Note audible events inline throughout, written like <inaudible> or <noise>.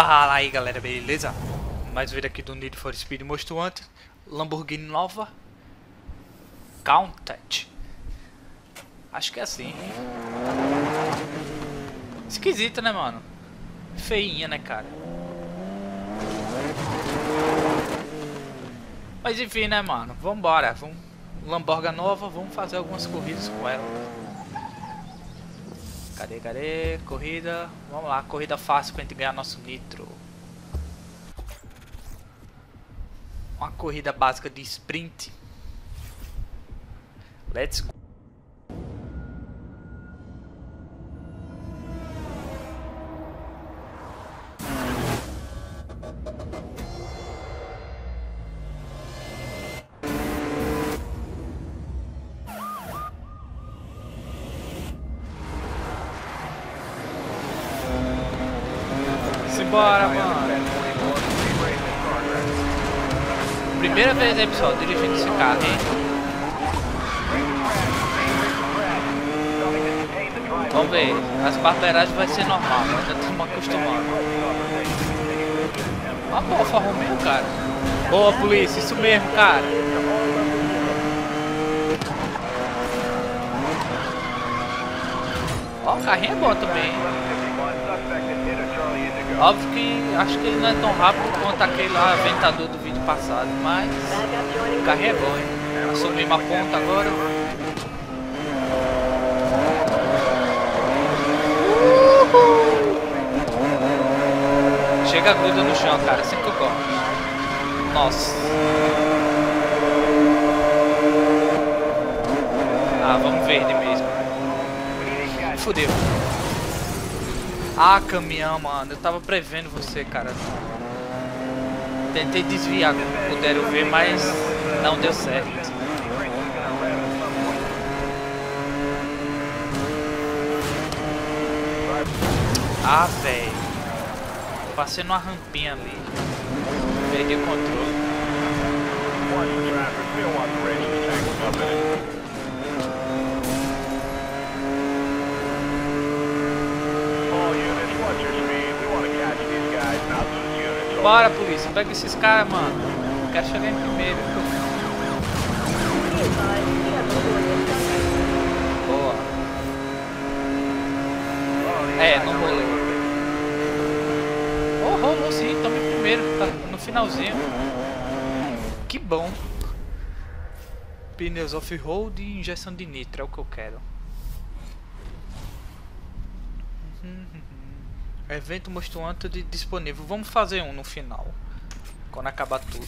Fala aí galera, beleza? Mais um vídeo aqui do Need for Speed Most Wanted Lamborghini nova Countach Acho que é assim Esquisita né mano? Feinha né cara? Mas enfim né mano, vambora vamos... Lamborghini nova, vamos fazer algumas corridas com ela Cadê, cadê? Corrida. Vamos lá, corrida fácil pra gente ganhar nosso nitro. Uma corrida básica de sprint. Let's go. Simbora, mano. Primeira vez aí, pessoal, dirigindo esse carro, hein? Vamos ver, as barberagens vai ser normal, ainda estamos acostumando. Uma boa Alfa Romeo, cara. Boa, polícia, isso mesmo, cara. Ó, o carrinho é bom também. Óbvio que acho que ele não é tão rápido quanto aquele lá aventador do vídeo passado, mas o carrinho é bom, hein? Assumimos a ponta agora. Chega gruda no chão, cara, assim que eu gosto. Nossa. Ah, vamos verde mesmo. Fudeu. Ah, caminhão, mano. Eu tava prevendo você, cara. Tentei desviar como puderam ver, mas não deu certo. Ah, velho. Passei numa rampinha ali. Perdi o controle. Bora, polícia, pega esses caras, mano. Quero chegar em primeiro. Boa. É, não rolou. Oh, rolou sim, tamo em primeiro, tá no finalzinho. Que bom. Pneus off-road e injeção de nitro, é o que eu quero. Evento mostrando de disponível. Vamos fazer um no final. Quando acabar tudo.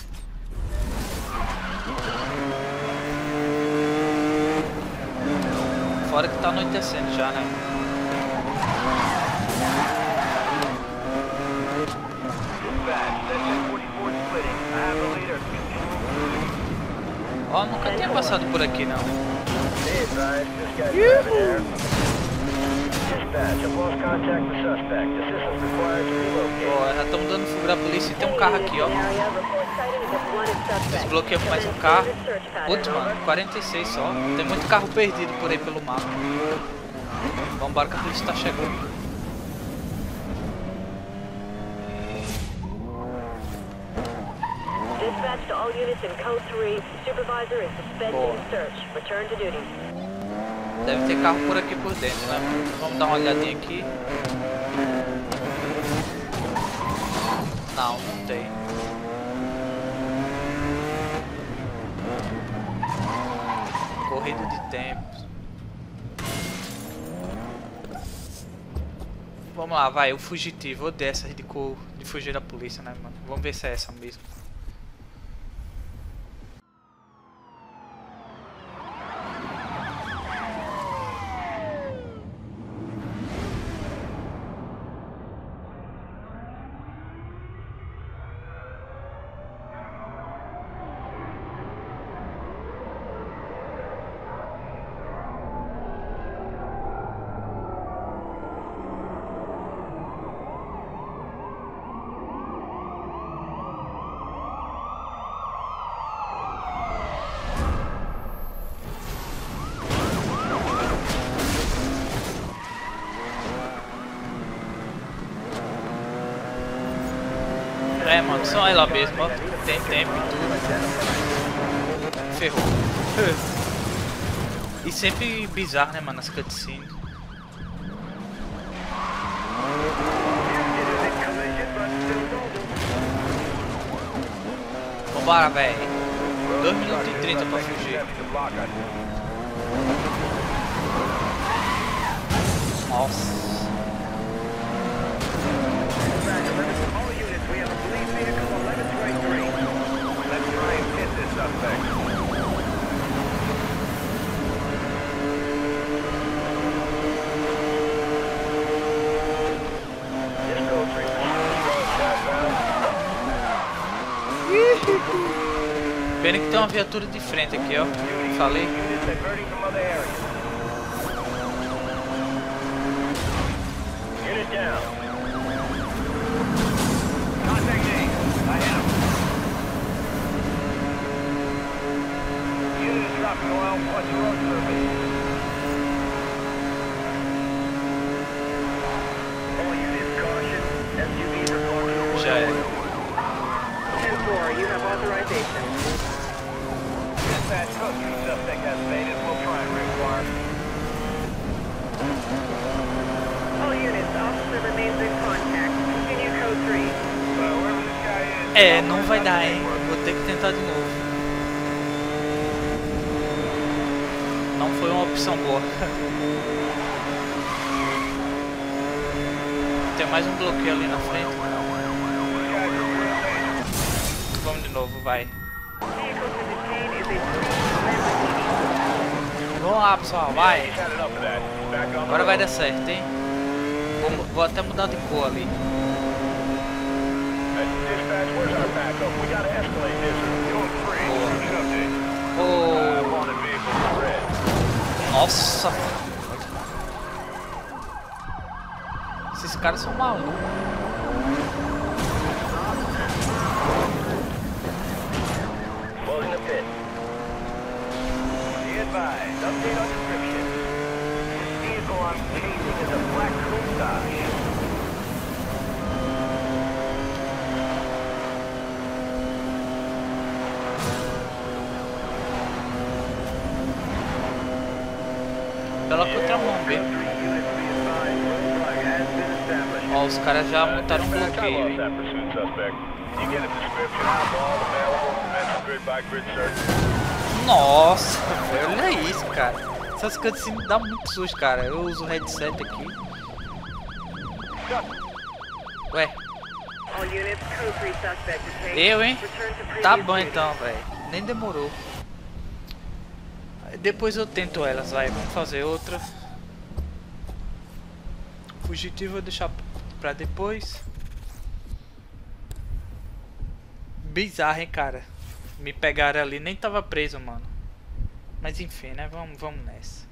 Fora que tá anoitecendo já, né? Ó, oh, nunca tinha passado por aqui não. Ó, já estamos dando fuga da polícia e tem um carro aqui, ó. Desbloqueamos mais um carro. Putz, mano, 46 só. Tem muito carro perdido por aí pelo mapa. Vambora que a polícia tá chegando. Dispatch to all units in code 3. Supervisor is suspending search. Return to duty. Deve ter carro por aqui por dentro, né? Vamos dar uma olhadinha aqui. Não, não tem. Corrida de tempos. Vamos lá, vai, o fugitivo. Odeio essa de, de fugir da polícia, né, mano? Vamos ver se é essa mesmo. Mano, são ela mesmo, ó. Tem tempo e tudo. Ferrou. e sempre bizarro, né, mano, as cutscenes. Vambora, velho. 2 minutos e 30 pra fugir. Nossa. Pena que tem uma viatura de frente aqui, ó. Falei. Já é. 10-4, you have authorization. Dispatch, code 3 suspect has faded. We'll try and require. All units, officer remains in contact. Continue code 3. Well, wherever this guy is... É, não vai dar, hein. Vou ter que tentar de novo. Não foi uma opção boa. <laughs> Tem mais um bloqueio ali na frente. Vamos de novo, vai. Vamos lá, pessoal, vai. Agora vai dar certo, hein. Vou, vou até mudar de cor ali. Dispatch, where's our backup? We gotta escalate this. Code 3, Boa. cruising update. Oh, nossa. Esses caras são malucos. Update on description. This vehicle I'm chasing is a black Countach. Pela contramão mesmo. Ó, os caras já montaram um bloqueio, hein. Nossa, velho, olha isso, cara. Essas cutscenes dá muito susto, cara. Eu uso o headset aqui. Ué, All units, code 3 suspect detained. eu, hein? Tá bom então, velho. Nem demorou. Depois eu tento elas, vai. Vamos fazer outra. Fugitivo eu deixar pra depois. Bizarro, hein, cara. Me pegaram ali, nem tava preso, mano. Mas enfim, né? Vamos, vamos nessa.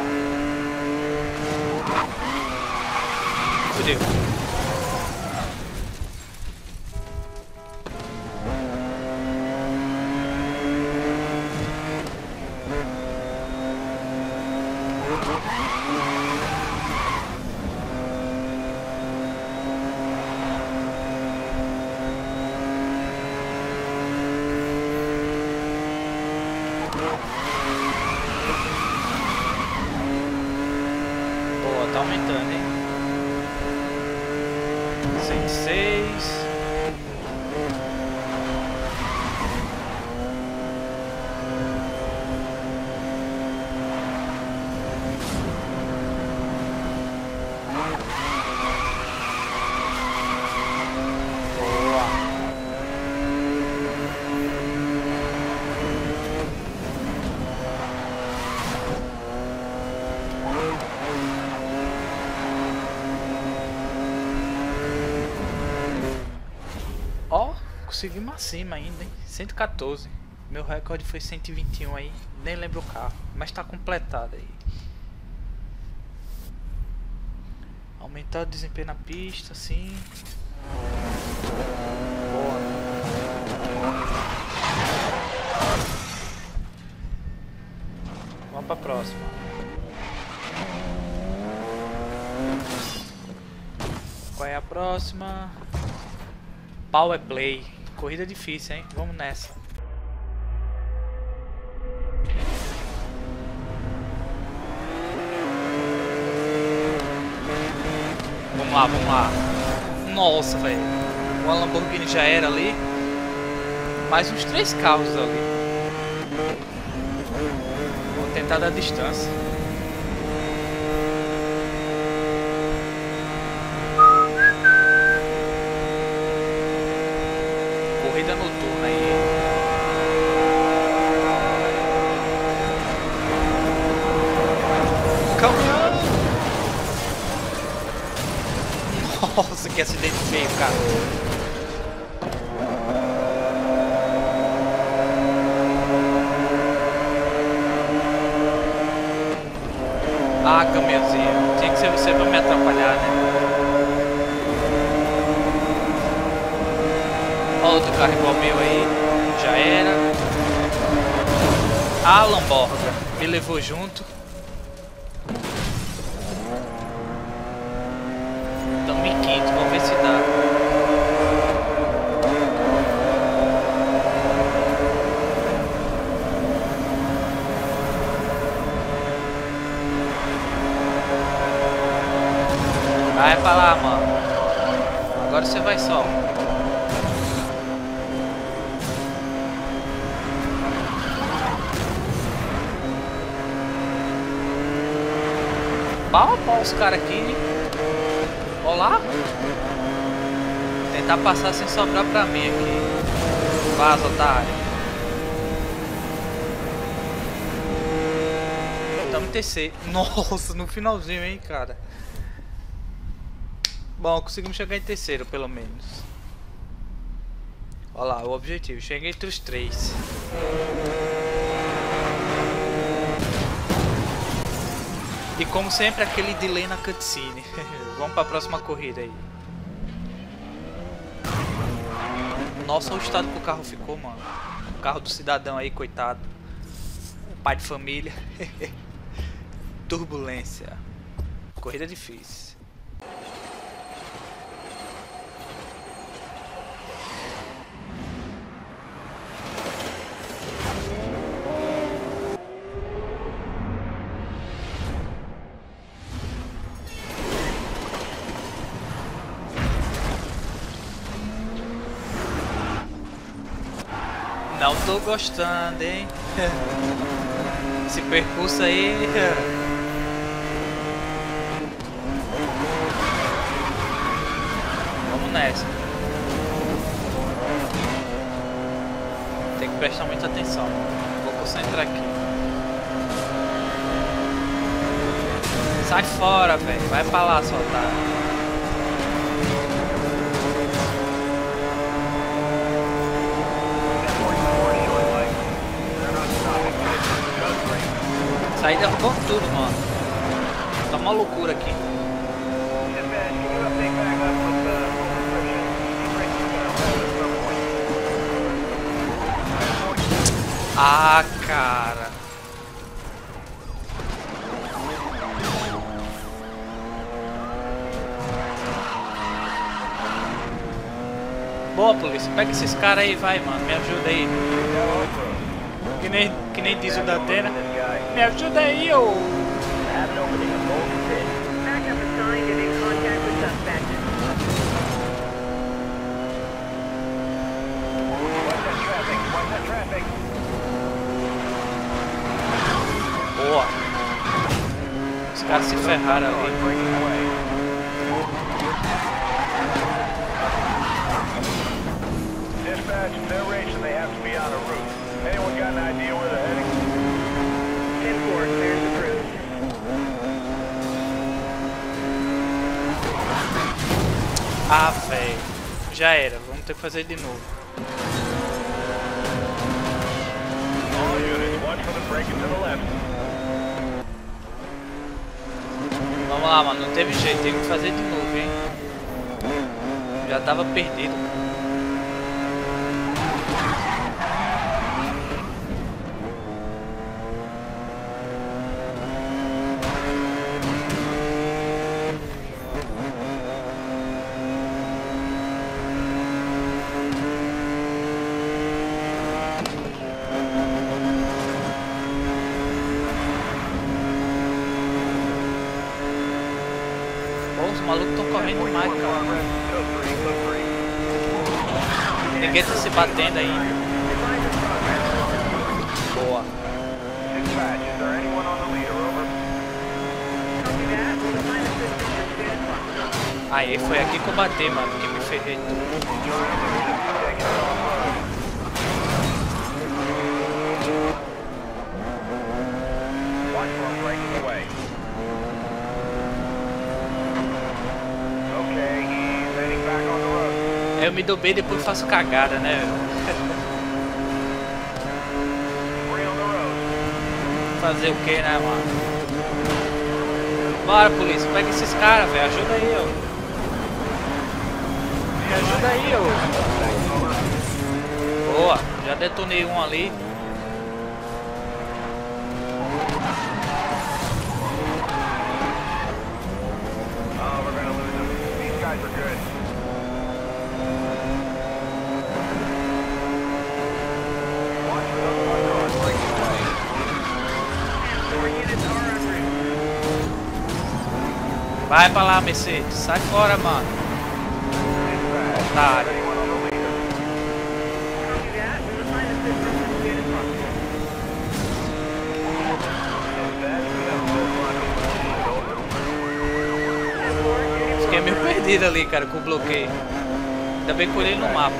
Vamos tentar. Fudeu. Boa, tá aumentando, hein? 106. Boa. Conseguimos acima ainda, hein? 114. Meu recorde foi 121 aí, nem lembro o carro, mas tá completado aí. Aumentar o desempenho na pista, sim. Vamos pra próxima. Qual é a próxima? Power Play. Corrida difícil, hein? Vamos nessa. Vamos lá, vamos lá. Nossa, velho. Uma Lamborghini já era ali. Mais uns três carros ali. Vou tentar dar distância. Corrida noturna aí. Caminhão! Nossa, que acidente feio, cara. Ah, caminhãozinho. Tinha que ser você pra me atrapalhar, né? Ó, outro carro igual meu aí. Já era. A Lamborga me levou junto. Estamos em quinto, vamos ver se dá. Vai pra lá, mano. Agora você vai só. Pau a pau os caras aqui? Olá. Tentar passar sem sobrar pra mim aqui. Vaza, otário. Tamo em terceiro. <laughs> Nossa, no finalzinho, hein, cara. Bom, conseguimos chegar em terceiro, pelo menos. Olha lá, o objetivo. Chega entre os três. E como sempre, aquele delay na cutscene. <laughs> Vamos pra próxima corrida aí. Nossa, o estado que o carro ficou, mano. O carro do cidadão aí, coitado. Pai de família. <laughs> Turbulência. Corrida difícil. Não tô gostando, hein? <laughs> Esse percurso aí. Vamos nessa. Tem que prestar muita atenção. Vou concentrar aqui. Sai fora, velho. Vai pra lá, soltar. Saí derrubando tudo, mano. Tá uma loucura aqui. Ah, cara. Boa, polícia. Pega esses caras aí, vai, mano. Me ajuda aí. Que nem, que nem diz o da Atena. Me ajuda aí, ô. Backup assigned and in contact with suspect. Boa. Os caras se ferraram ali. Já era. Vamos ter que fazer de novo. Vamos lá, mano. Não teve jeito. Tem que fazer de novo, hein? Já tava perdido. Pô, os malucos estão correndo demais, cara. Progress, code 3, code 3. Ninguém tá se batendo ainda. Boa. Aí foi aqui que eu bati, mano, que me ferrei tudo. Eu me dou bem e depois faço cagada, né? Fazer o que, né, mano? Bora, polícia, pega esses caras, velho. Ajuda aí, ó. Me ajuda aí, ó. Boa, já detonei um ali. Vai pra lá, Mercedes. Sai fora, mano. Otário. Fiquei meio perdido ali, cara, com o bloqueio. Ainda bem que eu olhei no mapa.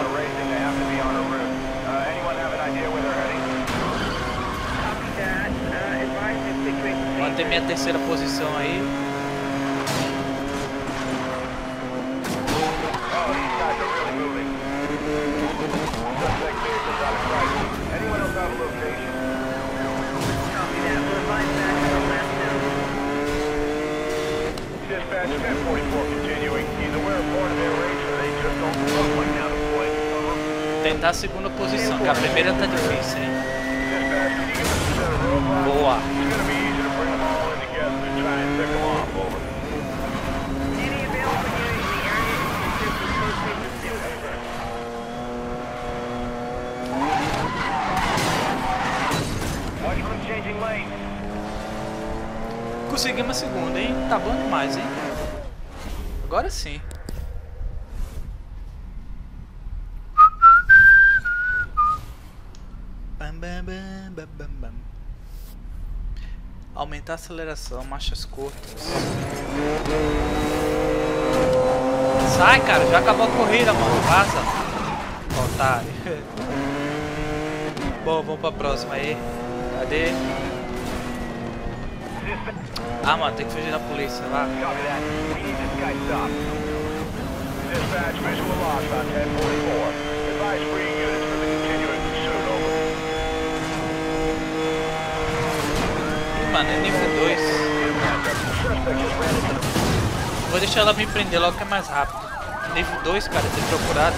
Manter minha terceira posição aí. Tentar a segunda posição, que a primeira tá difícil, hein? Boa. It's gonna be easy to bring them all in together and try and pick them off. Over. Watch for them changing lanes. Conseguimos a segunda, hein? Tá bom demais, hein? Agora sim. Bam, bam, bam. Aumentar a aceleração, marchas curtas. Sai, cara, já acabou a corrida, mano. Vaza. Otário. <laughs> Bom, vamos pra próxima aí. Cadê? Ah, mano, tem que fugir da polícia, stopped. Dispatch, visual loss on 1044. Advise free units for the continuing pursuit. Over. Ih, mano, é nível 2. Suspect just ran into the... Vou deixar ela me prender logo que é mais rápido. Nível 2, cara, tem procurado.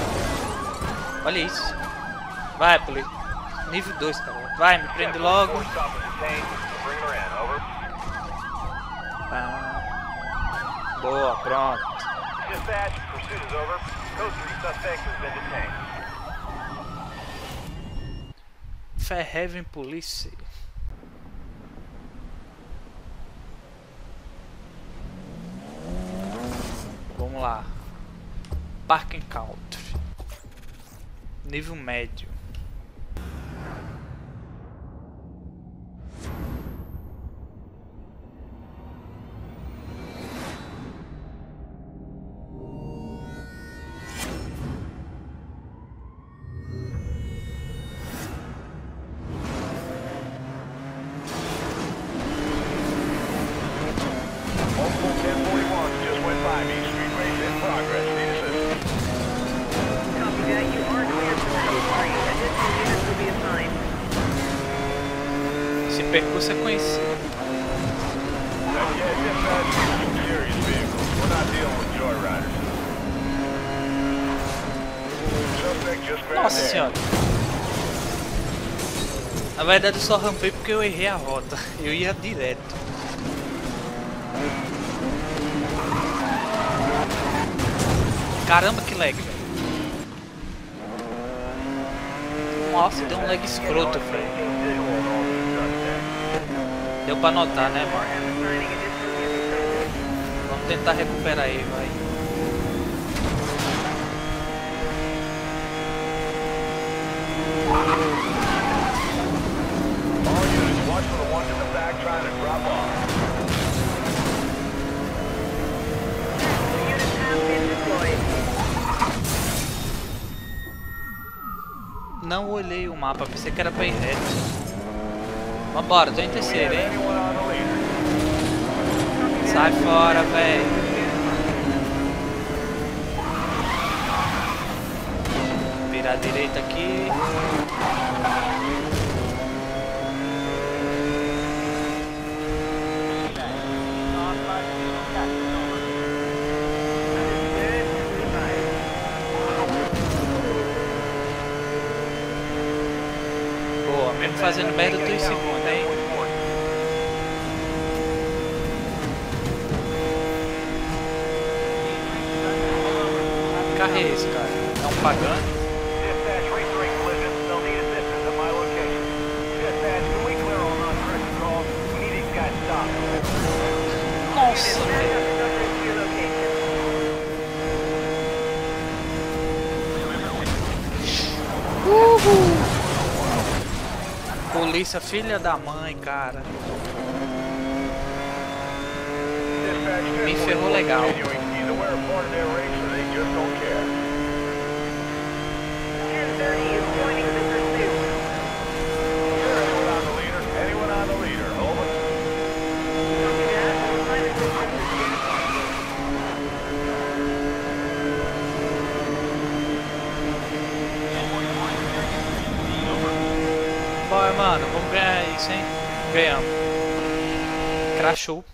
Olha isso. Vai, polícia. Nível 2, cara. Vai, me prende logo. Boa, pronto. Dispatch, pursuit is over. Code 3 suspect has been detained. Fairhaven Police. Vamos lá. Park Country. Nível médio. Suspect just grabbed Nossa senhora. Na verdade eu só rampei porque eu errei a rota. Eu ia direto. Caramba que lag, velho. Nossa, deu um lag escroto, velho. Deu pra notar, né, mano? Vamos tentar recuperar aí, vai. Não olhei o mapa, pensei que era pra ir reto. Vambora, tô em terceiro, hein? Sai fora, velho. Virar direita aqui. Boa, mesmo fazendo merda, Nossa, velho. Polícia, filha da mãe, cara. Me ferrou legal. Bora, mano, vamos ganhar isso, hein? Ganhamos. Crashou.